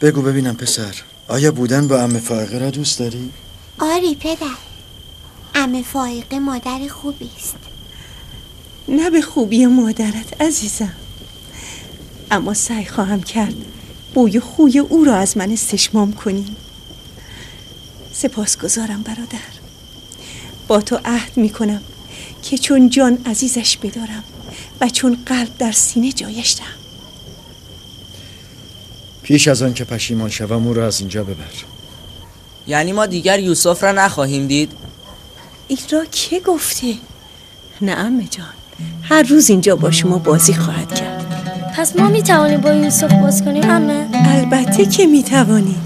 بگو ببینم پسر. آیا بودن با امه فائقه را دوست داری؟ آری پدر. امه فائقه مادر خوبی است. نه به خوبی مادرت عزیزم. اما سعی خواهم کرد بوی خوی او را از من استشمام کنی. سپاسگزارم برادر. با تو عهد می کنم که چون جان عزیزش بدارم و چون قلب در سینه جایش دهم. پیش از آن که پشیمان شوم او را از اینجا ببر یعنی ما دیگر یوسف را نخواهیم دید این را که گفته؟ نه جان هر روز اینجا با شما بازی خواهد کرد پس ما می توانیم با یوسف باز کنیم امه البته که می توانید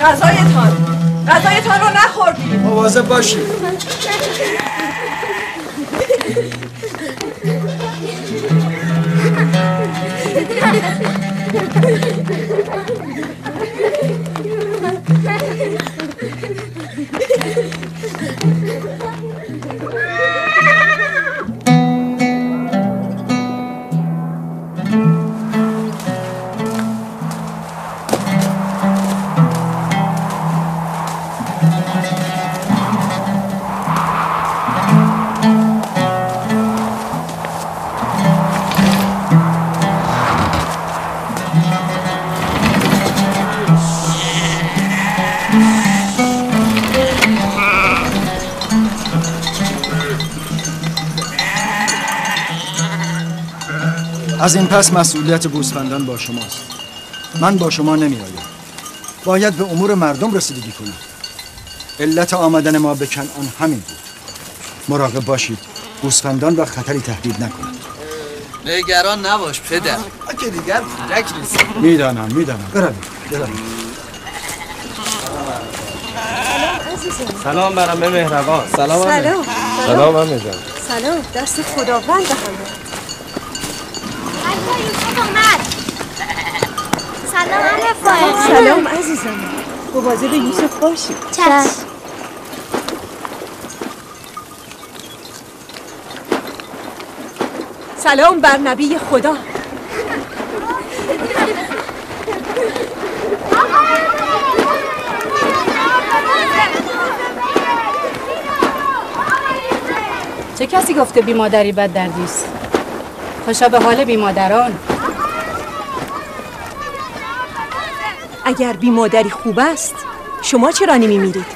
غذایتان غذایتان رو نخوردید مواظب باشید Ha ha ha. از این پس مسئولیت گوسفندان با شماست. من با شما نمی آیم باید به امور مردم رسیدگی کنید علت آمدن ما به کنعان همین بود. مراقب باشید گوسفندان و خطری تهدید نکنند. نگران نباش پدر. که دیگر کودک نیست. می‌دانم می‌دانم. بروید بروید. سلام به مهربان. سلام سلام. سلام همه جان. سلام. دست خداوند همه. سلام امه فائقه سلام عزیزم. مواظب یوسف باشید چشم. سلام بر نبی خدا. چه کسی گفته بی مادری بد دردیست خوشا به حال بی مادران اگر بی مادری خوب است شما چرا نمی میرید؟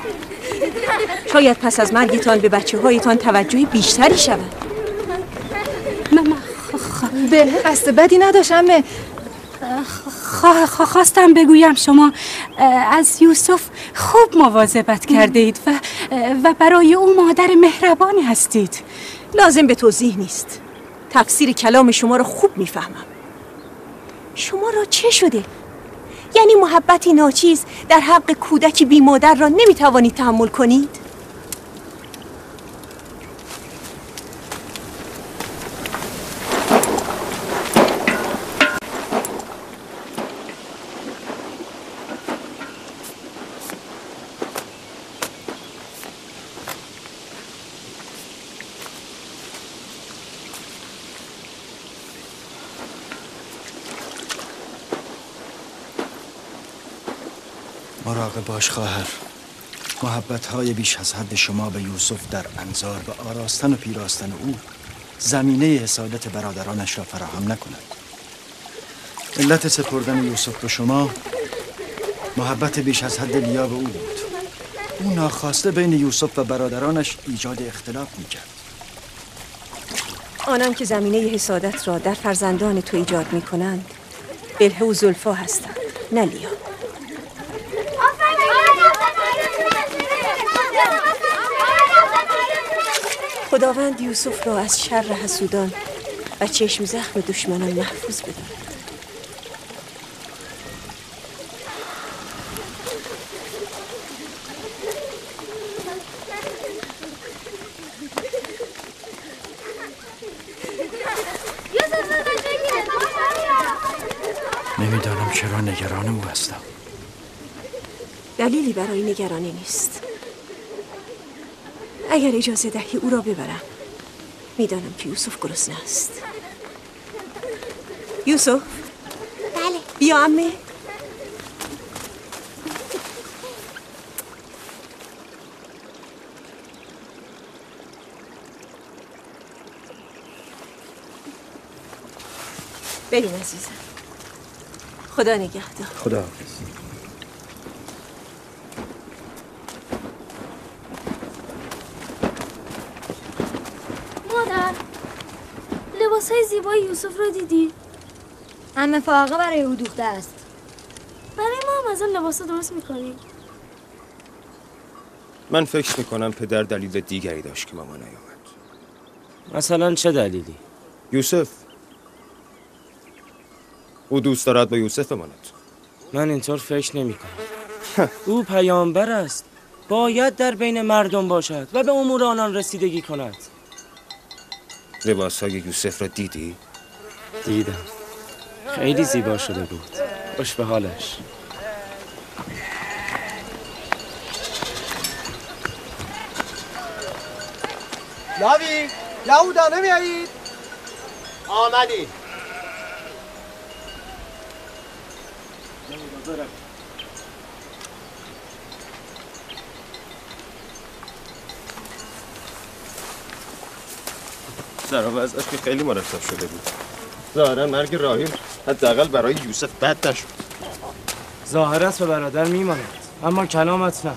شاید پس از مرگتان به بچه هایتان توجه بیشتری شود. من به قصد بدی نداشتم خوا- خوا- خواستم بگویم شما از یوسف خوب مواظبت کرده اید و, و برای او مادر مهربانی هستید. لازم به توضیح نیست تفسیر کلام شما را خوب می‌فهمم شما را چه شده؟ یعنی محبتی ناچیز در حق کودکی بی مادر را نمی توانید تحمل کنید؟ باش خواهر. محبت های بیش از حد شما به یوسف در انظار و آراستن و پیراستن او زمینه حسادت برادرانش را فراهم نکند. علت سپردن یوسف به شما محبت بیش از حد لیا به او بود. او ناخواسته بین یوسف و برادرانش ایجاد اختلاف می‌کرد. آنان که زمینه حسادت را در فرزندان تو ایجاد می کنند بلهه و زلفا هستند نه لیا. خداوند یوسف را از شر حسودان و چشم زخم دشمنان محفوظ بدارد نمی‌دانم چرا نگران او هستم. دلیلی برای نگرانی نیست. اگر اجازه دهی او را ببرم. می‌دانم که یوسف گرسنه است. یوسف؟ بله. بیا امه بریم عزیزم. خدا نگهدار. خدا حافظ مادر لباس های زیبای یوسف رو دیدی؟ همه فاقه برای او دوخته است. برای ما هم از اون لباس درست می‌کنی؟ من فکر می‌کنم پدر دلیل دیگری داشت که ماما نیامد. مثلا چه دلیلی؟ یوسف. او دوست دارد با یوسف بماند. من اینطور فکر نمی کنم او پیامبر است. باید در بین مردم باشد و به امور آنان رسیدگی کند. لباس های یوسف را دیدی؟ دیدم. خیلی زیبا شده بود. خوش به حالش. لاوی یهودا نمیایید آمدی. در وضعش که خیلی مرتب شده بود. ظاهرا مرگ راهیم حداقل برای یوسف بد نشد. ظاهر است به برادر میماند اما کلامت نه.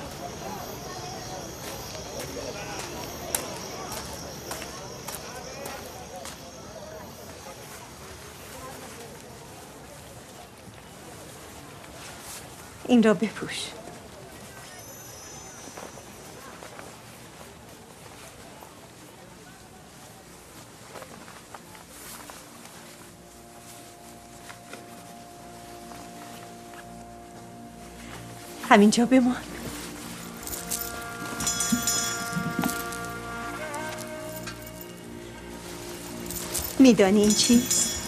این را بپوش. همینجا بمان. میدانی این چیست؟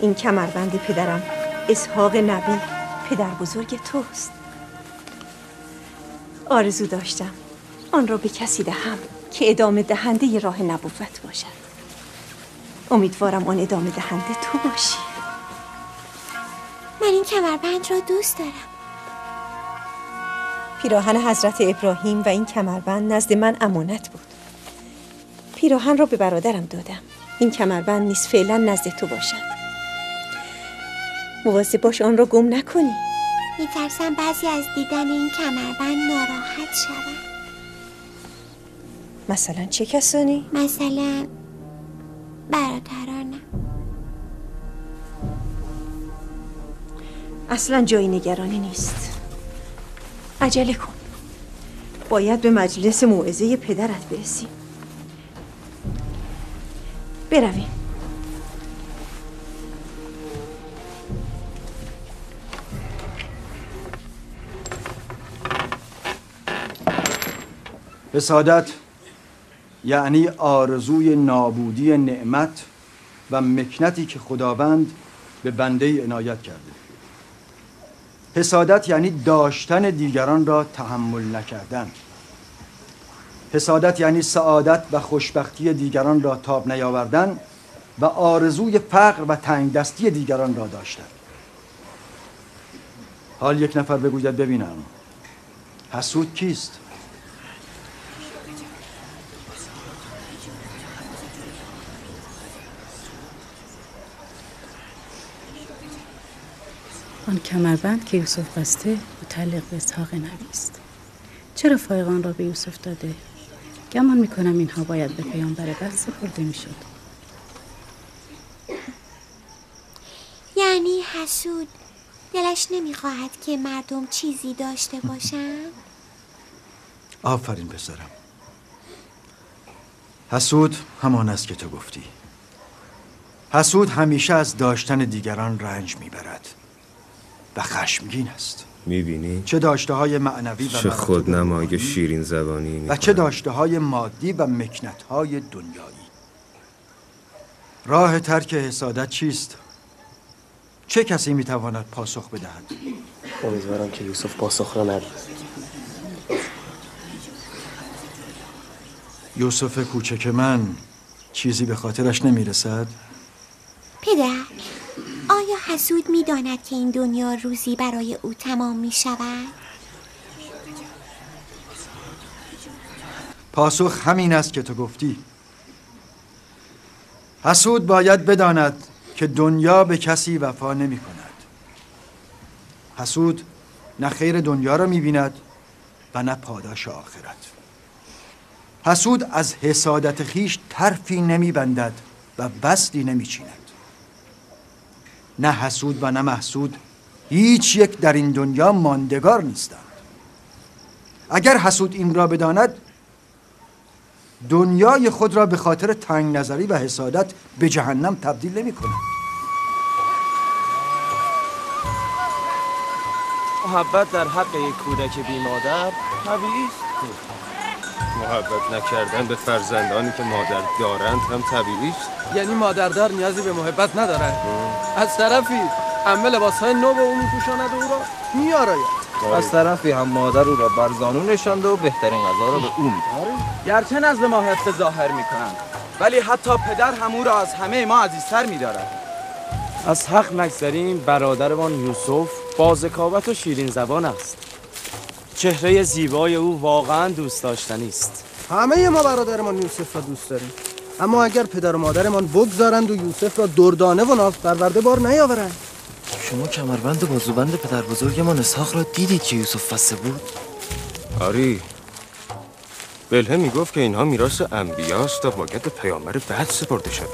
این کمربند پدرم اسحاق نبی پدر بزرگ توست. آرزو داشتم آن را به کسی دهم که ادامه دهنده ی راه نبوت باشد. امیدوارم آن ادامه دهنده تو باشی. من این کمربند را دوست دارم. پیراهن حضرت ابراهیم و این کمربند نزد من امانت بود. پیراهن را به برادرم دادم. این کمربند نیز فعلا نزد تو باشد. مواظب باش آن را گم نکنی. میترسم بعضی از دیدن این کمربند ناراحت شوم مثلا چه کسانی؟ مثلا برادرانم اصلا جایی نگرانی نیست. عجله کن. باید به مجلس موعظه پدرت برسیم برویم. حسادت یعنی آرزوی نابودی نعمت و مکنتی که خداوند به بنده عنایت کرده. حسادت یعنی داشتن دیگران را تحمل نکردن. حسادت یعنی سعادت و خوشبختی دیگران را تاب نیاوردن و آرزوی فقر و تنگ دستی دیگران را داشتن. حال یک نفر بگوید ببینم. حسود کیست؟ آن کمربند که یوسف بسته متعلق به اسحاق نبی است. چرا فایقان را به یوسف داده؟ گمان می‌کنم اینها باید به پیامبر بد سپرده می‌شد. یعنی حسود دلش نمی‌خواهد که مردم چیزی داشته باشند؟ آفرین پسرم. حسود همان است که تو گفتی. حسود همیشه از داشتن دیگران رنج می‌برد. و خشمگین است می‌بینی؟ چه داشته های معنوی و چه خودنمای شیرین زبانی و. چه داشته های مادی و مکنت های دنیایی راه ترک حسادت چیست؟ چه کسی می‌تواند پاسخ بدهد؟ امیدوارم که یوسف پاسخ را ندهد یوسف کوچک من چیزی به خاطرش نمی‌رسد؟ پدر آیا حسود می‌داند که این دنیا روزی برای او تمام می شود؟ پاسخ همین است که تو گفتی. حسود باید بداند که دنیا به کسی وفا نمی کند حسود نه خیر دنیا را می بیند و نه پاداش آخرت. حسود از حسادت خیش ترفی نمی بندد و بستی نمی چیند نه حسود و نه محسود هیچ یک در این دنیا ماندگار نیستند. اگر حسود این را بداند دنیای خود را به خاطر تنگ نظری و حسادت به جهنم تبدیل نمی کند محبت در حق یک کودک بی مادر طبیعی است محبت نکردن به فرزندانی که مادر دارند هم طبیعی است یعنی مادردار نیازی به محبت نداره از طرفی همه لباس های نو به اون میپوشاند و او را میآراید. از طرفی هم مادر او را بر زانو نشانده و بهترین غذا را به او می‌دهد. گرچه نزد ما حفظ ظاهر می‌کنند ولی حتی پدر هم او را از همه ما عزیزتر میدارد. از حق مگذریم برادرمان یوسف با ذکاوت و شیرین زبان است. چهره زیبای او واقعا دوست داشتنی است. همه ما برادرمان یوسف را دوست داریم. اما اگر پدر و مادرمان بگذارند و یوسف را دردانه و ناز پرورده بار نیاورند. شما کمربند و بازوبند پدر بزرگمان اسحاق را دیدید که یوسف فسته بود؟ آری. بله می‌گفت که اینها میراث انبیاست و باید به پیامبر بعد سپرده شود.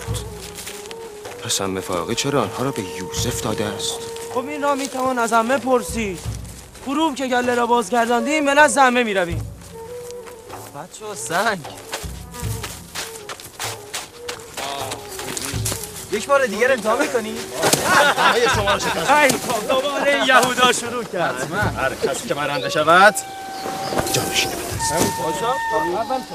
پس هم فاقی چرا آنها را به یوسف داده است؟ خب این را می‌توان از همه پرسید. غروب که گله را بازگرداندیم به نزد همه می‌رویم. بچه سنگ یک بار دیگر امتحان می‌کنی؟ همه شما رو شکست ای دوباره یهودا شروع کرد. هر کسی که برنده شود جانشینه به دست اول تو.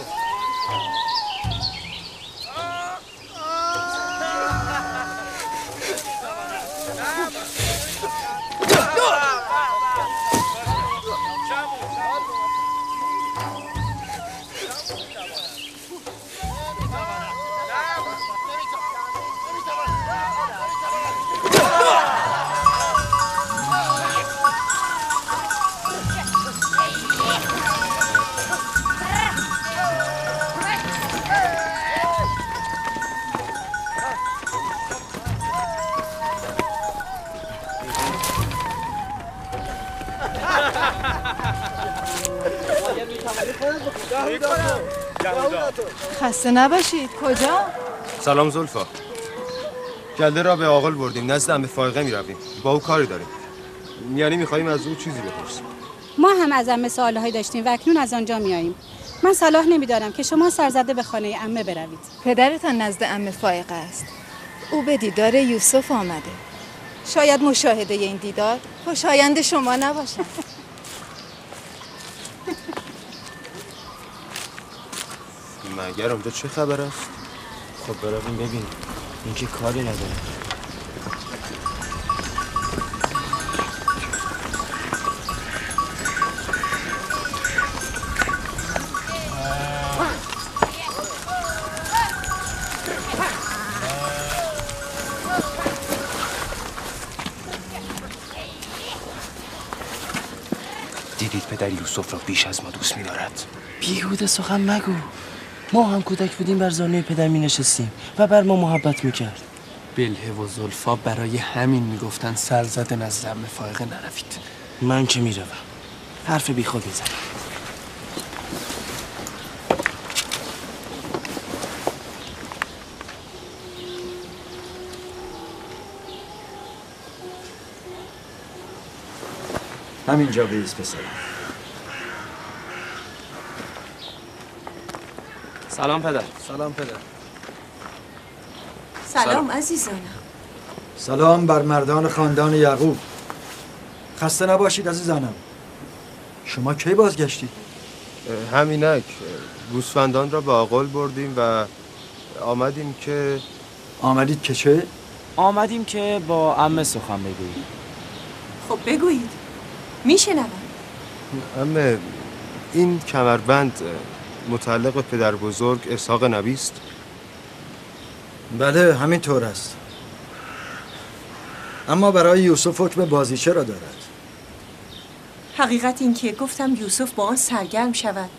خسته نباشید. کجا؟ سلام زلفا. گله را به آقل بردیم. نزد امه فائقه می رویم. با او کاری داریم. یعنی میخواییم از او چیزی بپرسیم. ما هم از امه سوالهایی داشتیم و اکنون از آنجا میاییم من صلاح نمیدارم که شما سرزده به خانه امه بروید. پدرتان نزد امه فائقه است. او به دیدار یوسف آمده. شاید مشاهده این دیدار خوشایند شما نباشد. مگر اونجا چه خبر است؟ خب برویم ببینیم این که کاری نداره. دیدید پدر یوسف را بیش از ما دوست می‌دارد. بیهوده سخن مگو. ما هم کودک بودیم بر زانوی پدر می نشستیم و بر ما محبت می کرد. بله و زلفا برای همین می‌گفتن سرزده نزد امه فائقه نروید. من که می‌روم حرف بی خود می‌زنم همینجا بیز پسرم. سلام پدر. سلام پدر. سلام عزیزانم سلام بر مردان خاندان یعقوب. خسته نباشید عزیزانم. شما کی بازگشتید؟ همینک. گوسفندان را به آقل بردیم و آمدیم که آمدید که چه؟ آمدیم که با امه سخن بگوییم. خب بگویید. میشنوم. امه این کمربند متعلق به پدر بزرگ اسحاق نبی است؟ بله همینطور است. اما برای یوسف حکم بازیچه را دارد؟ حقیقت این که گفتم یوسف با آن سرگرم شود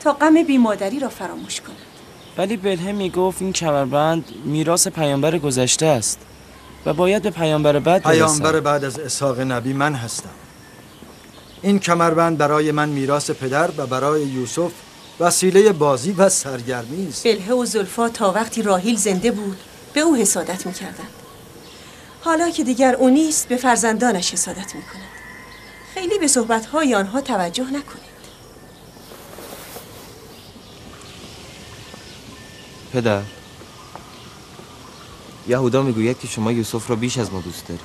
تا غم بیمادری را فراموش کند. ولی بلهم می‌گفت این کمربند میراث پیامبر گذشته است و باید به پیامبر بعد برسد. پیامبر بعد از اسحاق نبی من هستم. این کمربند برای من میراث پدر و برای یوسف وسیله بازی و سرگرمی است. بلهه و زلفا تا وقتی راهیل زنده بود به او حسادت می‌کردند. حالا که دیگر او نیست به فرزندانش حسادت می‌کنند خیلی به صحبتهای آنها توجه نکنید. پدر یهودا می‌گوید که شما یوسف را بیش از ما دوست دارید.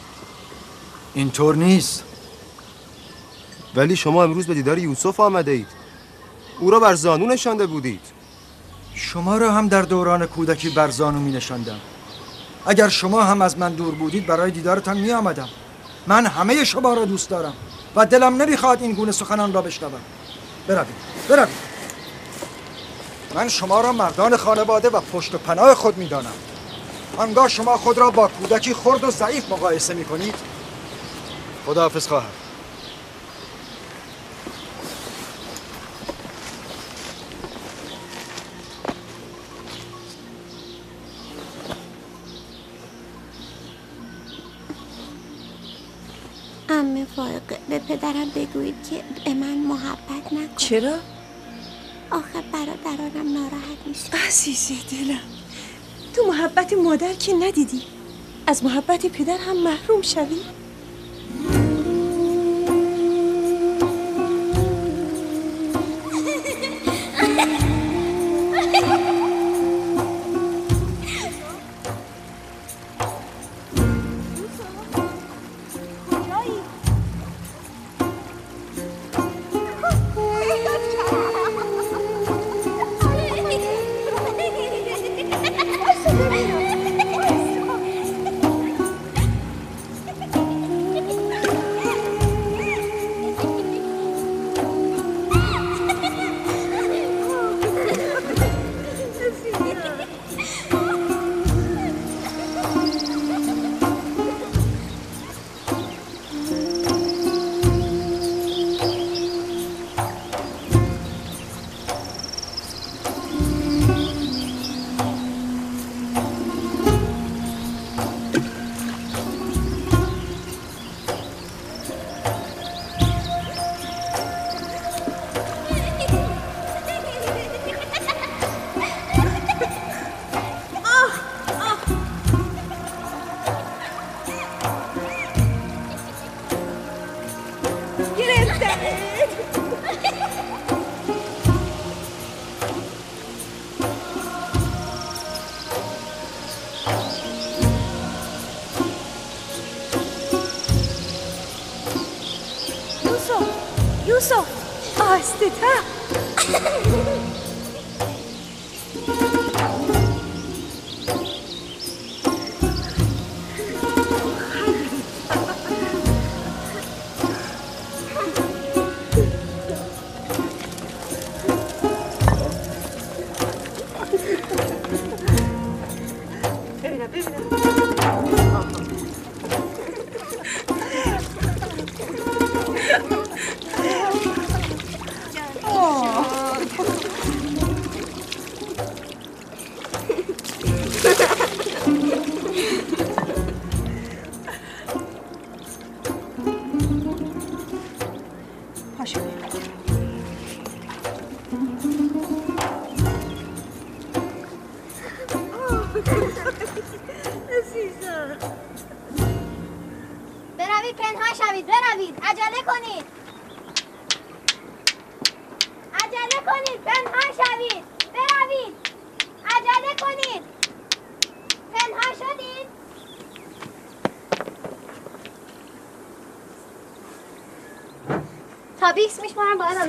اینطور نیست. ولی شما امروز به دیدار یوسف آمده اید. او را بر زانو نشانده بودید. شما را هم در دوران کودکی بر زانو می نشاندم. اگر شما هم از من دور بودید برای دیدارتان می آمدم. من همه شما را دوست دارم و دلم نمی‌خواد این گونه سخنان را بشنوم. بروید بروید. من شما را مردان خانواده و پشت و پناه خود می دانم. آنگاه شما خود را با کودکی خرد و ضعیف مقایسه می کنید. خداحافظ خواهر امه فائقه به پدرم بگویید که به من محبت نکن چرا؟ آخه برادرانم ناراحت میشه عزیز دلم. تو محبت مادر که ندیدی. از محبت پدر هم محروم شوی.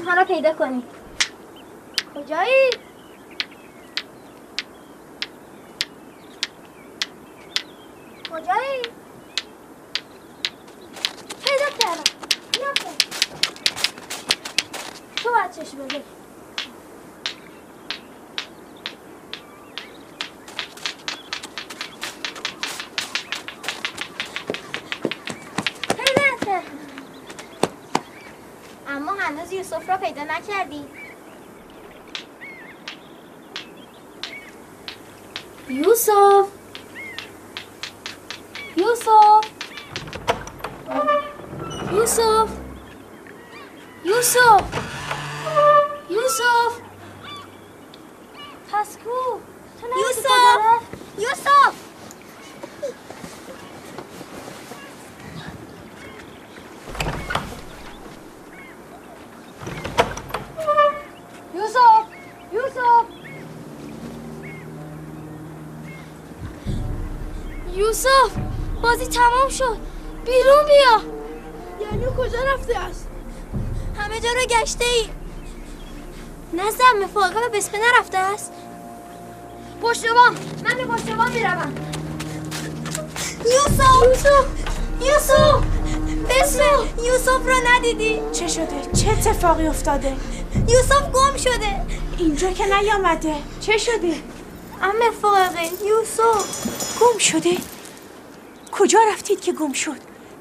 آنها را پیدا کنید کجایی؟ کجایی؟ پیدا کردم بیا کن. تو باید چشم بزنی ما هنوز یوسف را پیدا نکردیم یوسف یوسف یوسف یوسف یوسف پس کو تو نرفتی یوسف! پدرت؟ یوسف یوسف یوسف یوسف بازی تمام شد. بیرون بیا. یعنی کجا رفته است همه جا رو گشته ای نزد امه فاقه و بسمه نرفته است. پشت بام. من به پشت بام می‌روم. یوسف. یوسف. یوسف. بسمه یوسف رو ندیدی. چه شده؟ چه اتفاقی افتاده؟ یوسف گم شده. اینجا که نیامده. چه شده؟ امه فاقه یوسف. گم شده؟ کجا رفتید که گم شد؟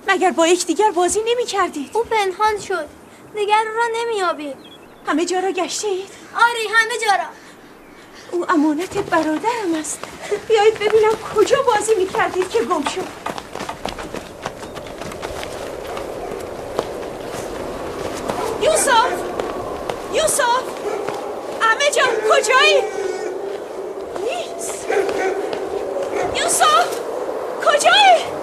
مگر با یکدیگر بازی نمی کردید؟ او پنهان شد. دیگر او را نمیابیم همه جا را گشتید؟ آری همه جا را. او امانت برادرم است. بیایید ببینم کجا بازی می کردید که گم شد. یوسف! یوسف! همه جا کجایی؟ نیست. یوسف! کجایی؟ نیست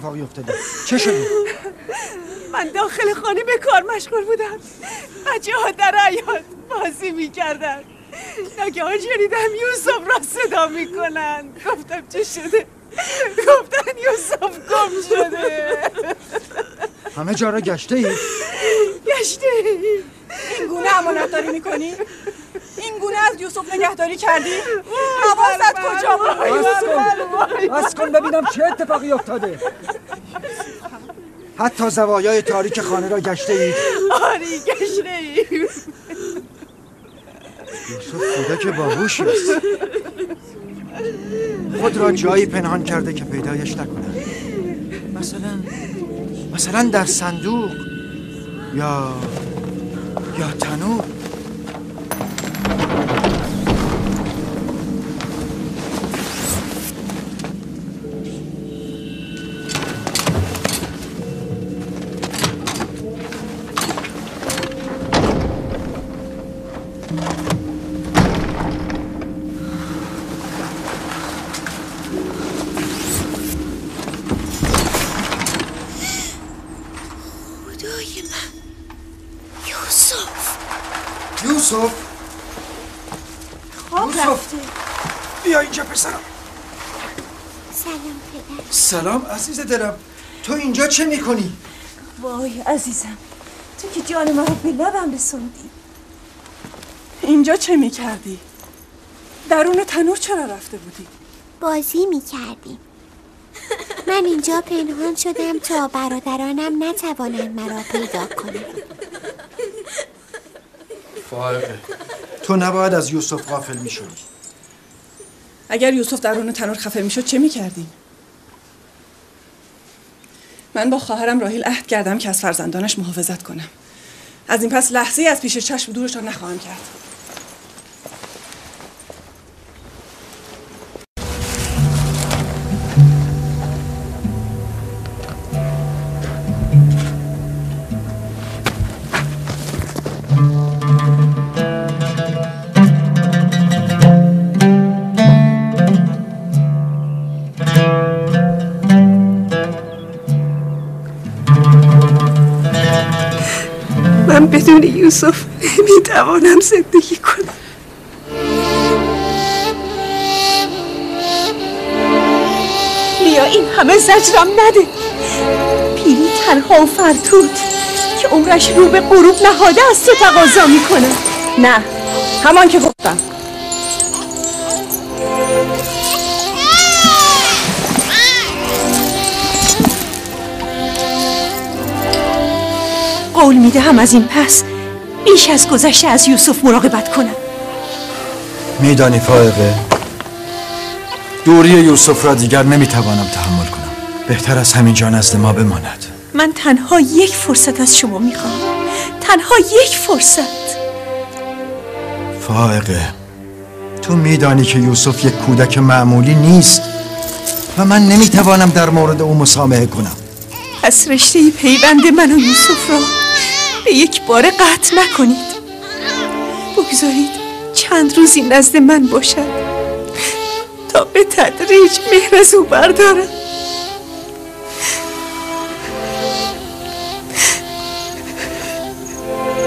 اتفاقی افتاده. چه شده؟ من داخل خانه به کار مشغول بودم. بچه ها در حیات بازی می‌کردن. ناگهان شنیدم یوسف را صدا می‌کنن. گفتم چه شده؟ گفتن یوسف گم شده. همه جا را گشته اید گشته این گونه امانتداری می‌کنی؟ این گونه از یوسف نگهداری کردی؟ حواست کجا بود؟ بس کن ببینم چه اتفاقی افتاده. حتی زوایای تاریک خانه را گشته اید. آری گشته ای یوسف کودک باهوشی است. خود را جایی پنهان کرده که پیدایش نکنند مثلا مثلا در صندوق یا یا تنور. عزیز دلم تو اینجا چه می‌کنی؟ وای عزیزم تو که جان من رو به لبم رسوندی اینجا چه می‌کردی؟ درون تنور چرا رفته بودی؟ بازی می کردیم من اینجا پنهان شدم تا برادرانم نتوانند مرا پیدا کنند فائقه تو نباید از یوسف غافل می‌شدی اگر یوسف در اون تنور خفه می‌شد چه می‌کردیم؟ من با خواهرم راهیل عهد کردم که از فرزندانش محافظت کنم. از این پس لحظه از پیش چشم دورشان نخواهم کرد. بدون یوسف نمی‌توانم زندگی کنم. بیا این همه زجرم نده. پیری تنها و فرتود که عمرش رو به غروب نهاده از تو تقاضا می‌کنه. نه همان که می‌دهم از این پس بیش از گذشته از یوسف مراقبت کنم. میدانی فائقه؟ دوری یوسف را دیگر نمی‌توانم تحمل کنم. بهتر از همینجا نزد ما بماند. من تنها یک فرصت از شما می‌خواهم تنها یک فرصت. فائقه تو میدانی که یوسف یک کودک معمولی نیست و من نمی‌توانم در مورد او مسامحه کنم. پس رشته پیوند من و یوسف را به یک بار قطع نکنید. بگذارید چند روزی نزد من باشد. تا به تدریج مهر از او بردارم.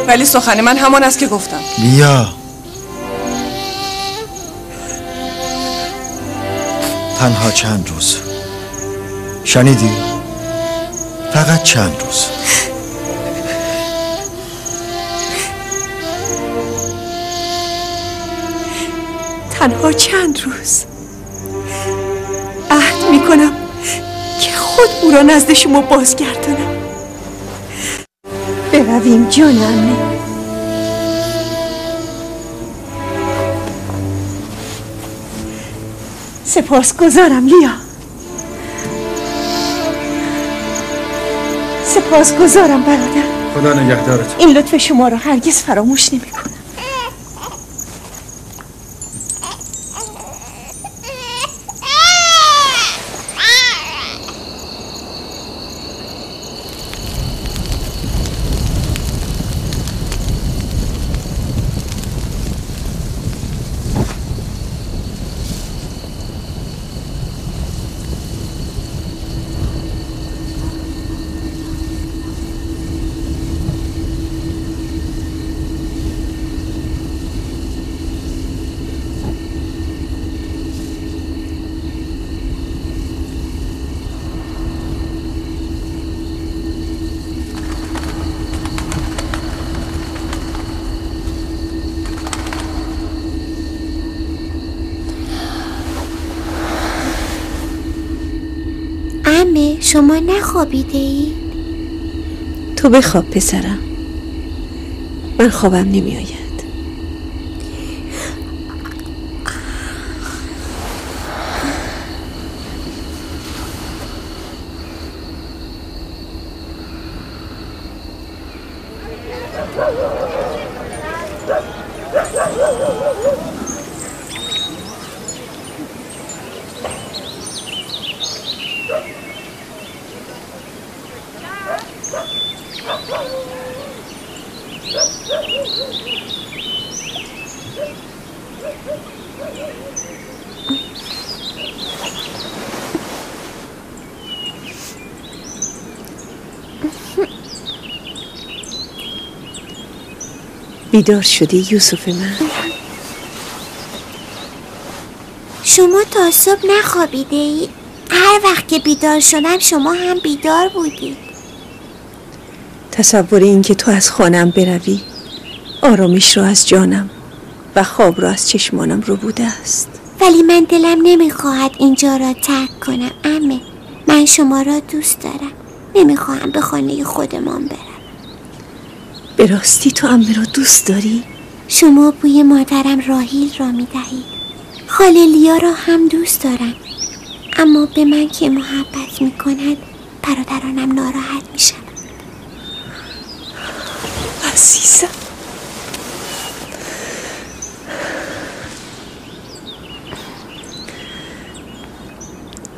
ولی سخن من همان است که گفتم. لیا تنها چند روز. شنیدی؟ فقط چند روز. تنها چند روز. عهد می‌کنم که خود او را نزد شما بازگردانم. برویم جانم سپاس گذارم لیا. سپاس گذارم برادر. خدا نگهدارت این لطف شما را هرگز فراموش نمی کنم امه شما نخوابیده ای؟ تو بخواب پسرم من خوابم نمیآید بیدار شدی یوسف من؟ شما تا صبح نخوابیده ای؟ هر وقت که بیدار شدم شما هم بیدار بودید تصور این که تو از خانم بروی آرامش را از جانم و خواب را از چشمانم رو بوده است. ولی من دلم نمی‌خواهد اینجا را ترک کنم امه. من شما را دوست دارم. نمی‌خواهم به خانه خودمان برم. به راستی تو امه را دوست داری؟ شما بوی مادرم راهیل را می‌دهید خاللیا را هم دوست دارم. اما به من که محبت می‌کند برادرانم ناراحت میشن عزیزم.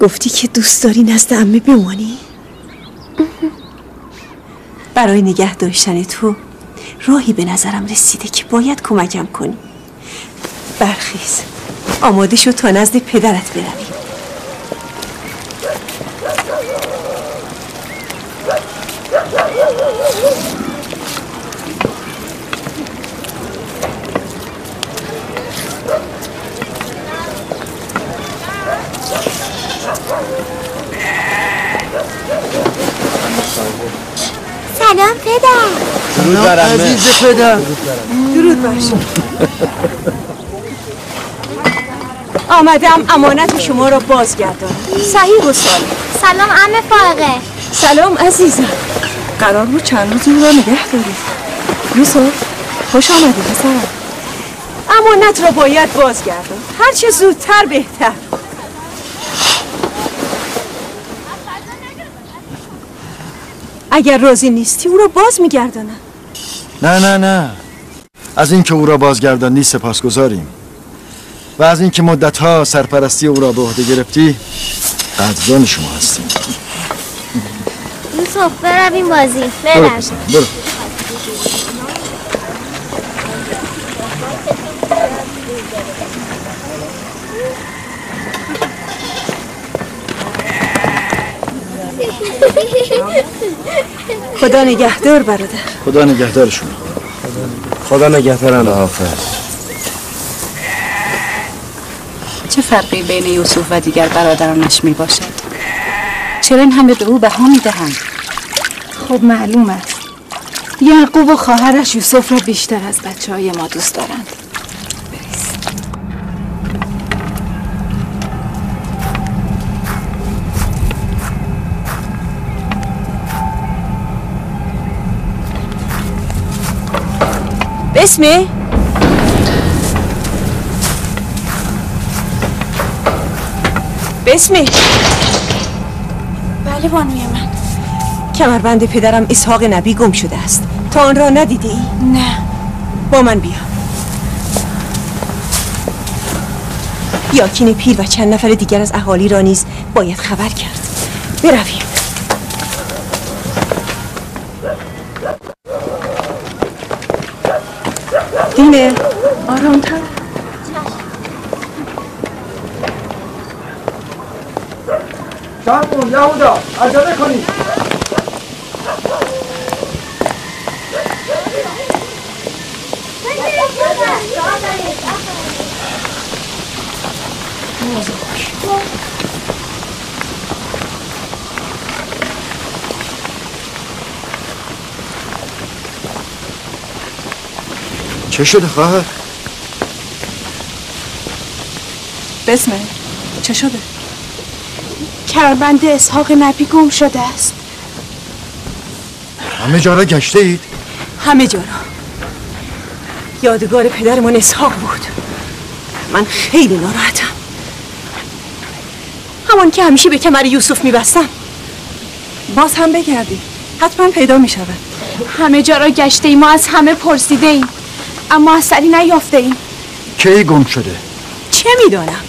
گفتی که دوست داری نزد امه بمانی؟ برای نگه داشتن تو راهی به نظرم رسیده که باید کمکم کنی. برخیز. آماده شو تا نزد پدرت برویم سلام پدر درود بر عمه. عزیز پدر. درود بر شما. آمدم امانت شما را بازگردانم. صحیح و سالم. سلام عمه فائقه. سلام عزیزم. قرار بود چند روز این را نگه داری. یوسف خوش آمدی پسرم. امانت را باید بازگردان. هرچه زودتر بهتر. اگر راضی نیستی او را باز میگردانم. نه نه نه. از اینکه او را بازگردانی سپاسگزاریم. و از اینکه مدتها سرپرستی او را به عهده گرفتی قدردان شما هستیم. یوسف برویم بازی. برو برو. خدا نگهدار برادر. خدا نگهدار شما خدا نگهدارم حافظ چه فرقی بین یوسف و دیگر برادرانش می باشد؟ چرا این همه به او بها می دهند؟ خب معلوم است. یعقوب و خواهرش یوسف را بیشتر از بچه های ما دوست دارند. بسمه بسمه بله بانوی من. کمربند پدرم اسحاق نبی گم شده است. تا آن را ندیده ای؟ نه. با من بیا. یاکین پیر و چند نفر دیگر از اهالی را نیز باید خبر کرد. برویم. آرامتر سب یهودا عجله کنید چه شده خواهر؟ بسمه چه شده؟ کربند اسحاق نبی گم شده است. همه جا را گشته اید؟ همه جا را. یادگار پدرمان اسحاق بود. من خیلی ناراحتم. همان که همیشه به کمر یوسف میبستم. باز هم بگردی حتما پیدا می‌شود. همه جا را گشته ایم ما از همه پرسیده ایم. اما اثری نیافته ایم. کی گم شده؟ چه می‌دانم؟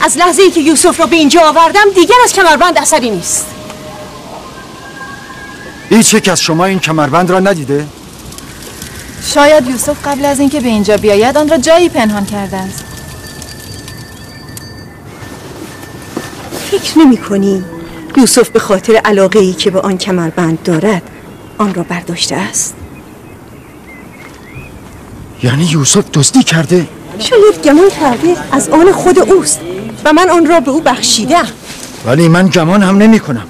از لحظه ای که یوسف را به اینجا آوردم دیگر از کمربند اثری نیست هیچ یک از شما این کمربند را ندیده؟ شاید یوسف قبل از اینکه به اینجا بیاید آن را جایی پنهان کرده است فکر نمی کنی یوسف به خاطر علاقه ای که به آن کمربند دارد آن را برداشته است یعنی یوسف دزدی کرده؟ شاید گمان کرده از آن خود اوست و من آن را به او بخشیدم ولی من گمان هم نمی کنم.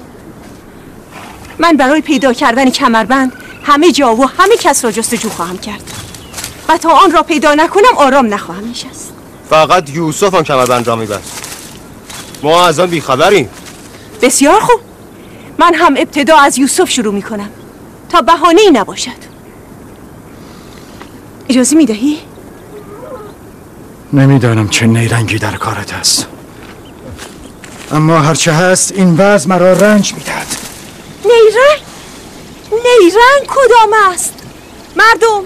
من برای پیدا کردن کمربند همه جا و همه کس را جستجو خواهم کرد. و تا آن را پیدا نکنم آرام نخواهم نشست. فقط یوسف هم کمربند را میبست. ما از آن بیخبریم. بسیار خوب. من هم ابتدا از یوسف شروع می کنم. تا بهانه ای نباشد. اجازه می دهی؟ نمی‌دانم چه نیرنگی در کارت است. اما هرچه هست این وضع مرا رنج می‌دهد. نیرنگ؟ نیرنگ کدام است؟ مردم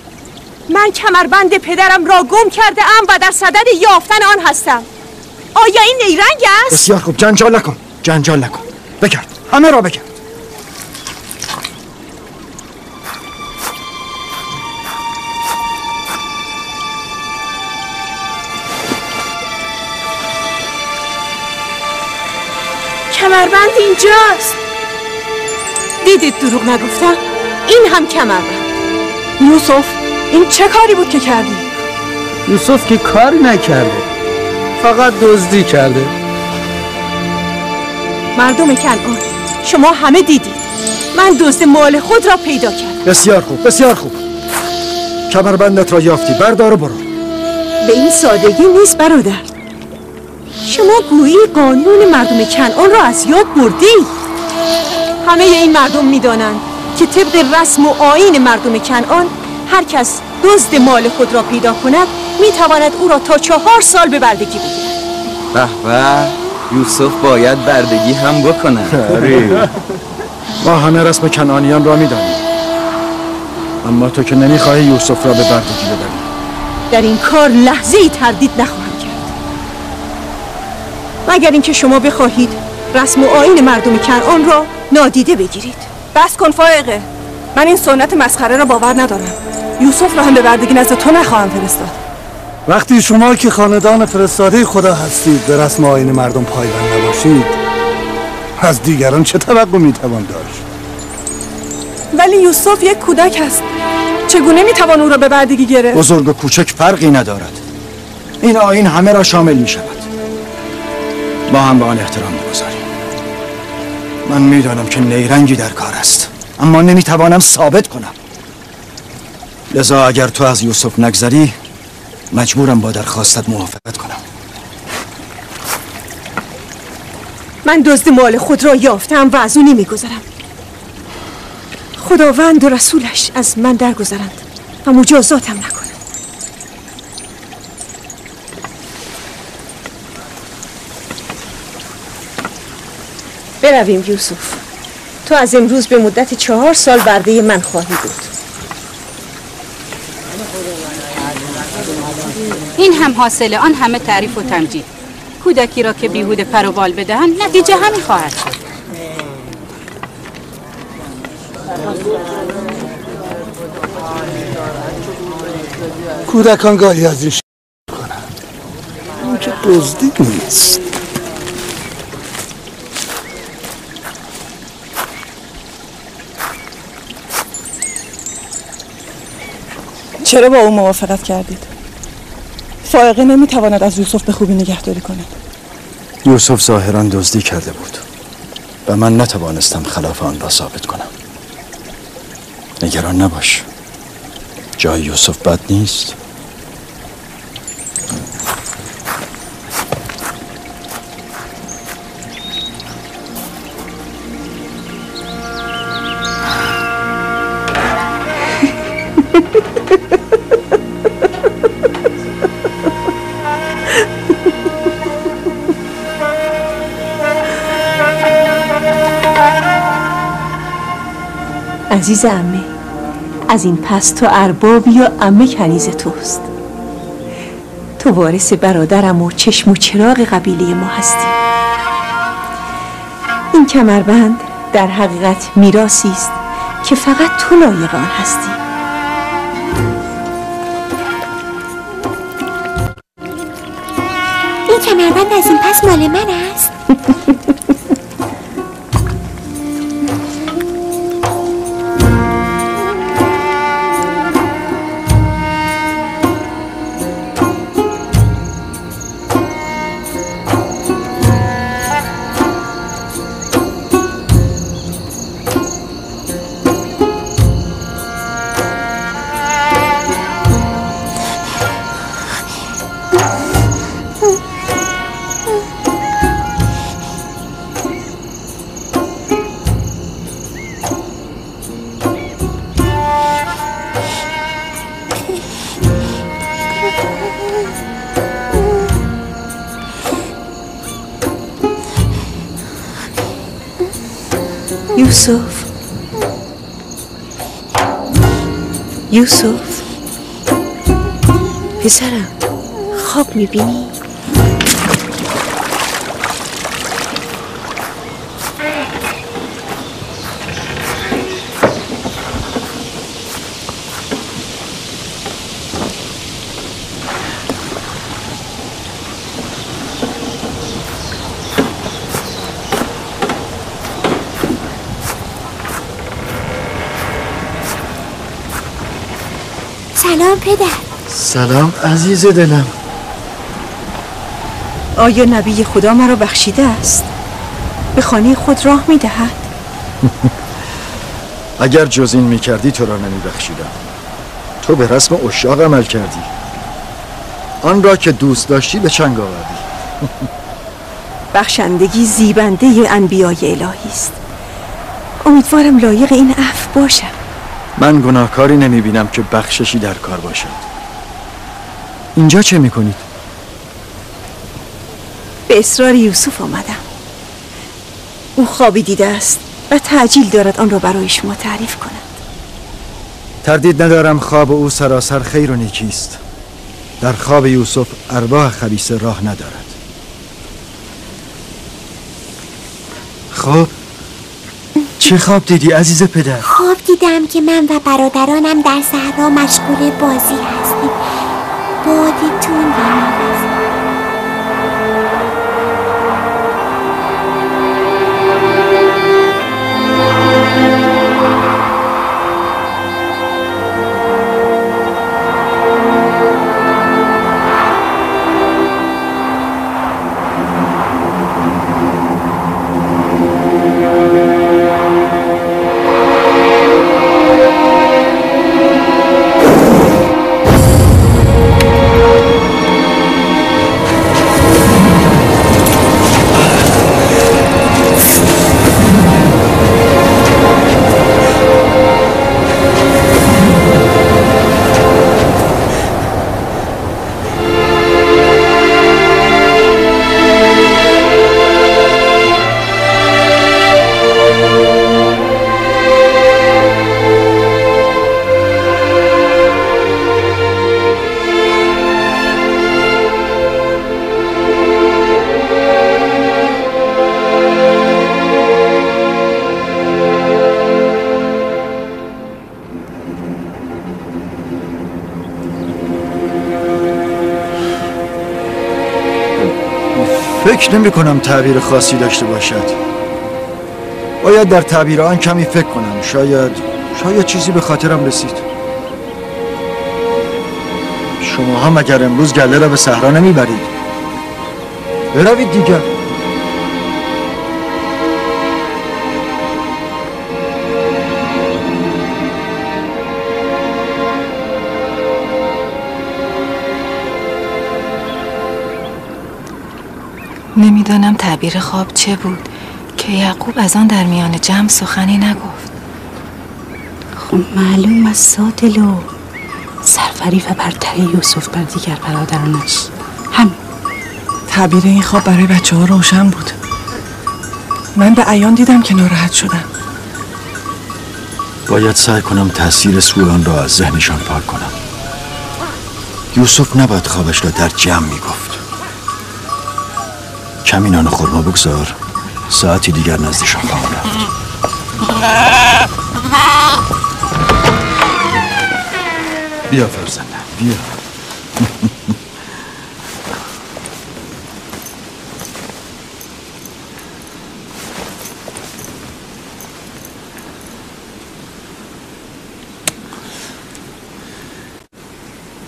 من کمربند پدرم را گم کرده ام و در صدد یافتن آن هستم. آیا این نیرنگ است؟ بسیار خوب. جنجال نکن. جنجال نکن. بگرد همه را بگرد کمربند اینجاست. دیدید دروغ نگفتم؟ این هم کمربند. یوسف این چه کاری بود که کردی؟ یوسف که کاری نکرده فقط دزدی کرده. مردم کنعان شما همه دیدید. من دزد مال خود را پیدا کردم. بسیار خوب بسیار خوب. کمربندت را یافتی بردار و برو. به این سادگی نیست برادر. شما گویی قانون مردم کنعان را از یاد بردی؟ همه این مردم می‌دانند که طبق رسم و آیین مردم کنعان هر کس دزد مال خود را پیدا کند می‌تواند او را تا چهار سال به بردگی بگیرد. به به یوسف باید بردگی هم بکنه ما همه رسم کنعانیان را می‌دانیم. اما تو که نمی‌خواهی یوسف را به بردگی ببری. در این کار لحظه ای تردید نخواهم کرد مگر اینکه شما بخواهید رسم و آیین مردم کنعان را نادیده بگیرید. بس کن فائقه. من این سنت مسخره را باور ندارم. یوسف را هم به بردگی نزد تو نخواهم فرستاد. وقتی شما که خاندان فرستاده خدا هستید به رسم آین مردم پایبند نباشید از دیگران چه توقع می‌توان داشت؟ ولی یوسف یک کودک است. چگونه می‌توان او را به بردگی گرفت؟ بزرگ و کوچک فرقی ندارد. این آین همه را شامل می ما هم به آن احترام بگذاریم. من می‌دانم که نیرنگی در کار است اما نمی‌توانم ثابت کنم. لذا اگر تو از یوسف نگذری مجبورم با درخواستت موافقت کنم. من دزد مال خود را یافتم و از او نمیگذرم. خداوند و رسولش از من درگذرند و مجازاتم نکنند برویم یوسف. تو از امروز به مدت چهار سال برده من خواهی بود. این هم حاصل آن همه تعریف و تمجید. کودکی را که بیهوده پر و بال بدهند نتیجه همین خواهد شد. کودکان گاهی از این. کنند اون که دزدی نیست. چرا با او موافقت کردید؟ فائقه نمی‌تواند از یوسف به خوبی نگهداری کند. یوسف ظاهرا دزدی کرده بود. و من نتوانستم خلاف آن را ثابت کنم. نگران نباش. جای یوسف بد نیست. عزیز امه از این پس تو اربابی یا امه کنیز توست. تو وارث برادرم و چشم و چراغ قبیله ما هستی. این کمربند در حقیقت میراسی است که فقط تو لایق آن هستی. این کمربند از این پس مال من است. یوسف یوسف پسرم خواب می‌بینی؟ سلام پدر. سلام عزیز دلم. آیا نبی خدا مرا بخشیده است؟ به خانه خود راه می‌دهد؟ اگر جز این می‌کردی تو را نمیبخشیدم. تو به رسم اشاق عمل کردی. آن را که دوست داشتی به چنگ آوردی. بخشندگی زیبنده انبیای الهی است. امیدوارم لایق این عفو باشم. من گناهکاری نمی‌بینم که بخششی در کار باشد اینجا چه می‌کنید؟ به اصرار یوسف آمدم. او خوابی دیده است و تعجیل دارد آن را برای شما تعریف کند. تردید ندارم خواب او سراسر خیر و نیکی است. در خواب یوسف ارواح خبیسه راه ندارد. خب چه خواب دیدی عزیز پدر؟ دیدم که من و برادرانم در صحرا مشغول بازی هستیم. بادی تندی فکر نمی کنم تعبیر خاصی داشته باشد. باید در تعبیر آن کمی فکر کنم. شاید شاید چیزی به خاطرم رسید. شما هم اگر امروز گله را به صحرا نمی‌برید. بروید دیگر. نمی‌دانم تعبیر خواب چه بود که یعقوب از آن در میان جمع سخنی نگفت. خب معلوم است سادلو سرفری و برتری یوسف بر دیگر برادرانش. هم. تعبیر این خواب برای بچه ها روشن بود. من به عیان دیدم که ناراحت شدم باید سعی کنم تاثیر سوی آن را از ذهنشان پاک کنم. یوسف نباید خوابش را در جمع می‌گفت. کمی نان خورما بگذار. ساعتی دیگر نزدشان خواهم رفت. بیا فرزندم بیا.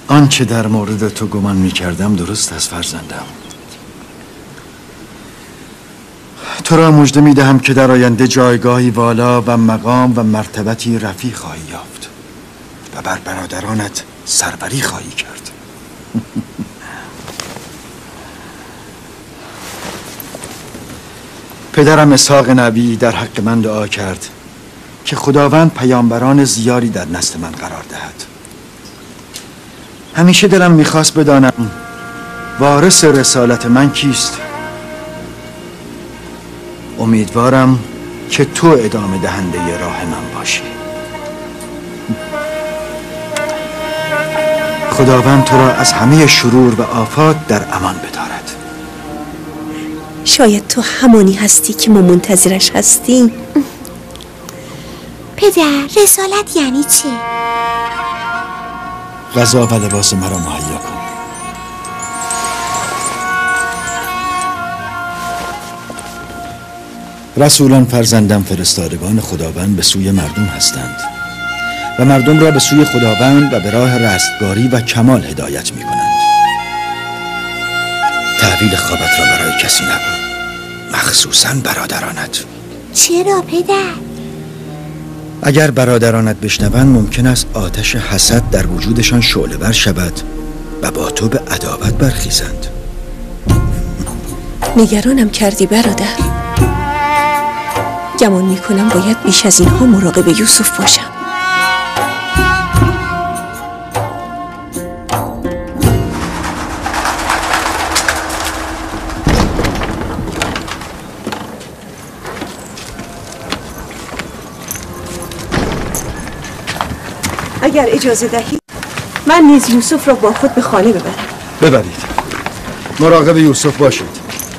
آنچه در مورد تو گمان می کردم درست است فرزندم. تو را مژده می دهم که در آینده جایگاهی والا و مقام و مرتبتی رفیع خواهی یافت و بر برادرانت سروری خواهی کرد. پدرم اسحاق نبی در حق من دعا کرد که خداوند پیامبران زیاری در نسل من قرار دهد. همیشه دلم می‌خواست بدانم وارث رسالت من کیست. امیدوارم که تو ادامه دهنده راه من باشی. خداوند تو را از همه شرور و آفات در امان بدارد. شاید تو همانی هستی که ما منتظرش هستیم. پدر رسالت یعنی چه؟ غذا و لباس مرا مهیا کن. رسولان فرزندم فرستادگان خداوند به سوی مردم هستند و مردم را به سوی خداوند و به راه رستگاری و کمال هدایت می کنند تحویل خوابت را برای کسی نگو مخصوصا برادرانت. چرا پدر؟ اگر برادرانت بشنوند ممکن است آتش حسد در وجودشان شعله ور شود و با تو به عداوت برخیزند. نگرانم کردی برادر. گمان می‌کنم باید بیش از اینها مراقب یوسف باشم. اگر اجازه دهید من نیز یوسف را با خود به خانه ببرم. ببرید. مراقب یوسف باشید.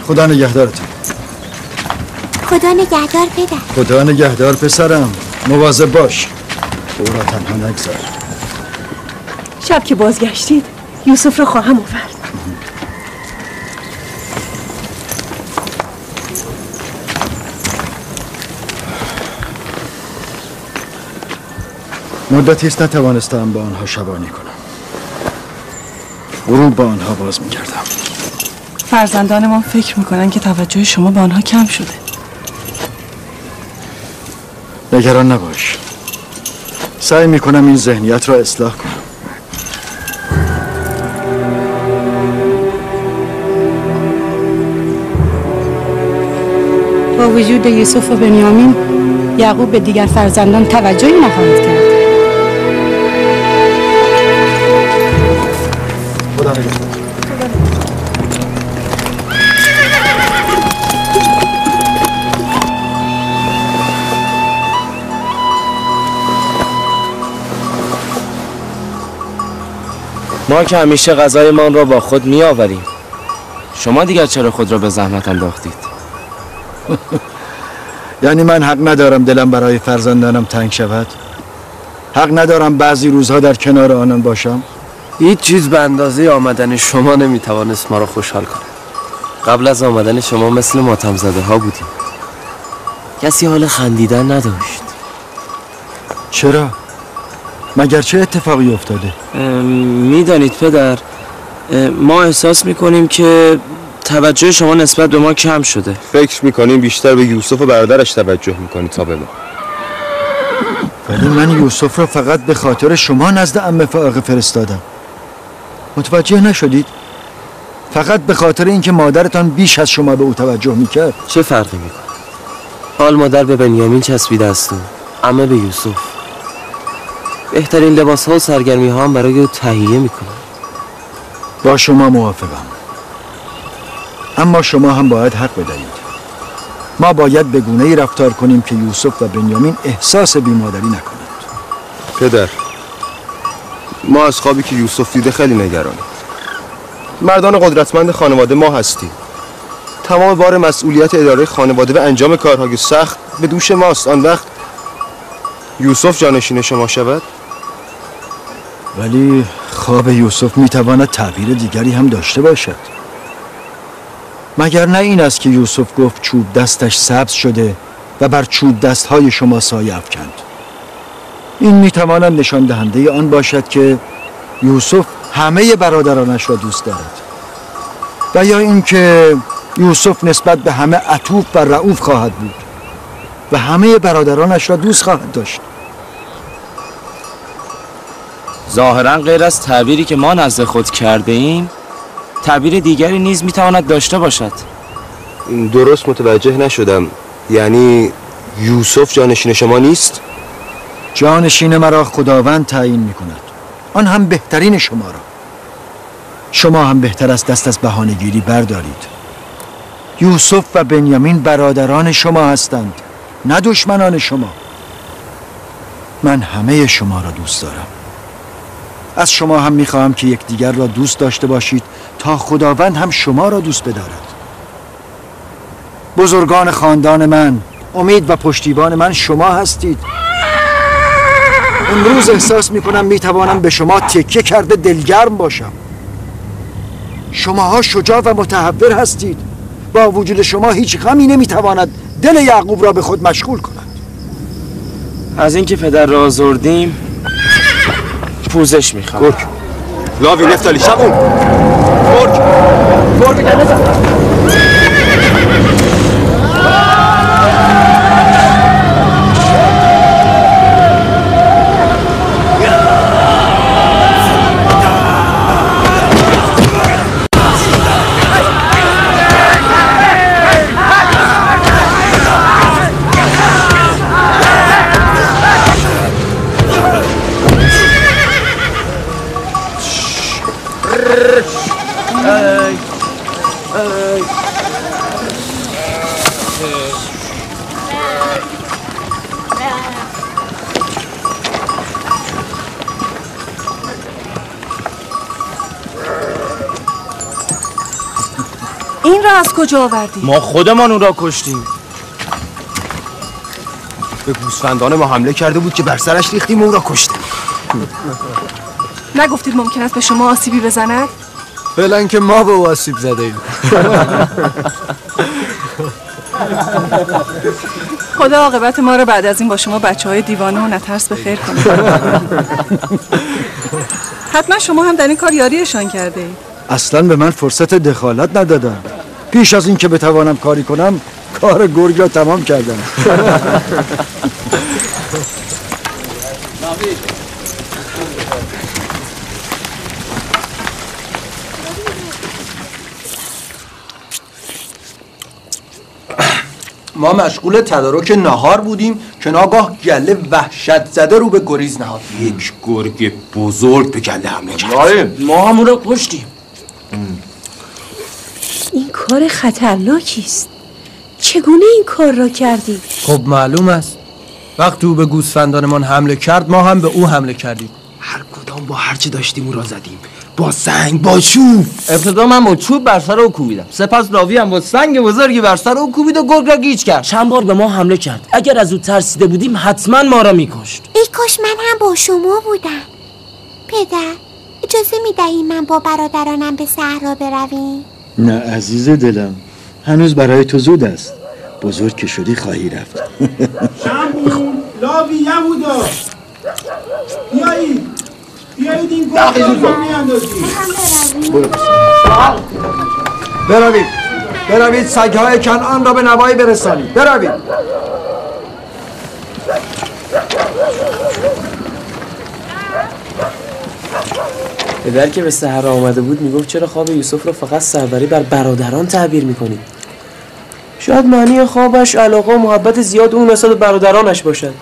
خدا نگهدارتون. خدا نگهدار پدر. خدا نگهدار پسرم. مواظب باش. او را تنها نگذار. شب که بازگشتید یوسف را خواهم آورد. مدتی است نتوانستم با آنها شبانی کنم. غروب با آنها باز می‌کردم. فرزندان ما فکر می‌کنن که توجه شما به آنها کم شده. نگران نباش. سعی می‌کنم این ذهنیت را اصلاح کنم. با وجود یوسف و بنیامین یعقوب به دیگر فرزندان توجهی نخواهد کرد. ما که همیشه غذایمان را با خود می آوریم شما دیگر چرا خود را به زحمت انداختید؟ یعنی من حق ندارم دلم برای فرزندانم تنگ شود؟ حق ندارم بعضی روزها در کنار آنان باشم؟ هیچ چیز به اندازه آمدن شما نمی‌توانست ما را خوشحال کنه قبل از آمدن شما مثل ماتم زده ها بودیم. کسی حال خندیدن نداشت. چرا؟ مگر چه اتفاقی افتاده؟ می‌دانید پدر ما احساس می‌کنیم که توجه شما نسبت به ما کم شده. فکر می‌کنیم بیشتر به یوسف و برادرش توجه می‌کنی تا به ما. ولی من یوسف را فقط به خاطر شما نزد ام فائقه فرستادم. متوجه نشدید؟ فقط به خاطر اینکه مادرتان بیش از شما به او توجه می‌کرد. چه فرقی می‌کنه؟ حال مادر به بنیامین چسبیده است و عمه به یوسف. بهترین لباس ها و سرگرمی ها هم برای او تهیه می‌کنه با شما موافقم. اما شما هم باید حق بدهید. ما باید به گونه ای رفتار کنیم که یوسف و بنیامین احساس بیمادری نکنند. پدر ما از خوابی که یوسف دیده خیلی نگرانیم. مردان قدرتمند خانواده ما هستیم. تمام بار مسئولیت اداره خانواده و انجام کارهای سخت به دوش ماست. آن وقت یوسف جانشین شما شود؟ ولی خواب یوسف می‌تواند تعبیر دیگری هم داشته باشد. مگر نه این است که یوسف گفت چوب دستش سبز شده و بر چوب دستهای شما سایه افکند. این می‌تواند نشان دهنده آن باشد که یوسف همه برادرانش را دوست دارد. و یا اینکه یوسف نسبت به همه عطوف و رعوف خواهد بود و همه برادرانش را دوست خواهد داشت. ظاهرا غیر از تعبیری که ما نزد خود کرده ایم تعبیر دیگری نیز می‌تواند داشته باشد. درست متوجه نشدم. یعنی یوسف جانشین شما نیست؟ جانشین مرا خداوند تعیین می کند آن هم بهترین شما را. شما هم بهتر از دست از بهانهگیری بردارید. یوسف و بنیامین برادران شما هستند نه دشمنان شما. من همه شما را دوست دارم. از شما هم می‌خواهم که یکدیگر را دوست داشته باشید تا خداوند هم شما را دوست بدارد. بزرگان خاندان من امید و پشتیبان من شما هستید. امروز احساس می‌کنم می‌توانم به شما تکیه کرده دلگرم باشم. شماها شجاع و متحور هستید. با وجود شما هیچ غمی نمی‌تواند دل یعقوب را به خود مشغول کند. از اینکه پدر را آزردیم پوزش می‌خوام. گرگ. لاوی نفتالی شبون. گرگ. گرگ. از کجا آوردی؟ ما خودمان او را کشتیم. به گوسفندان ما حمله کرده بود که بر سرش ریختیم و او را کشتیم. نگفتید ممکن است به شما آسیبی بزند؟ فعلا که ما به او آسیب زده ایم خدا عاقبت ما را بعد از این با شما بچه های دیوانه و نترس به خیر کنه. حتما شما هم در این کار یاریشان کرده اید اصلا به من فرصت دخالت ندادن پیش از اینکه بتوانم کاری کنم کار گرگ را تمام کردم. ما مشغول تدارک نهار بودیم که ناگاه گله وحشت زده رو به گریز نهاد. یک گرگ بزرگ به گله حمله کرد. ما هم او را کشتیم کار خطرناکی است. چگونه این کار را کردی؟ خب معلوم است. وقتی او به گوسفندانمان حمله کرد ما هم به او حمله کردیم. هر کدام با هر چی داشتیم او را زدیم. با سنگ با چوب. ابتدا من با چوب بر سر او کوبیدم. سپس راوی هم با سنگ بزرگی بر سر او کوبید و گرگ را گیج کرد. چند بار به ما حمله کرد. اگر از او ترسیده بودیم حتما ما را میکشت. ای کاش من هم با شما بودم. پدر اجازه می دهی من با برادرانم به صحرا برویم؟ نه عزیز دلم هنوز برای تو زود است. بزرگ که شدی خواهی رفت. شمبون لاوی یهودا. بیایید. بیایید این گرگ را میاندازیم. بروید. بروید سگهای کنعان را به نوایی برسانید. بروید. پدر که به صحرا آمده بود می‌گفت چرا خواب یوسف رو فقط سربری بر برادران تعبیر می‌کنید شاید معنی خوابش علاقه و محبت زیاد اون نسبت به برادرانش باشد.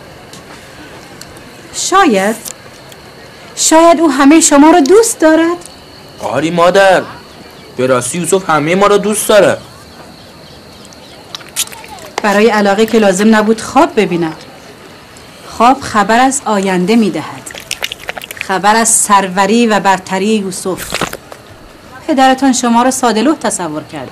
شاید. شاید او همه شما را دوست دارد. آری مادر. به راستی یوسف همه ما را دوست داره. برای علاقه که لازم نبود خواب ببیند. خواب خبر از آینده می‌دهد. خبر از سروری و برتری یوسف. پدرتان شما را سادلوه تصور کرده.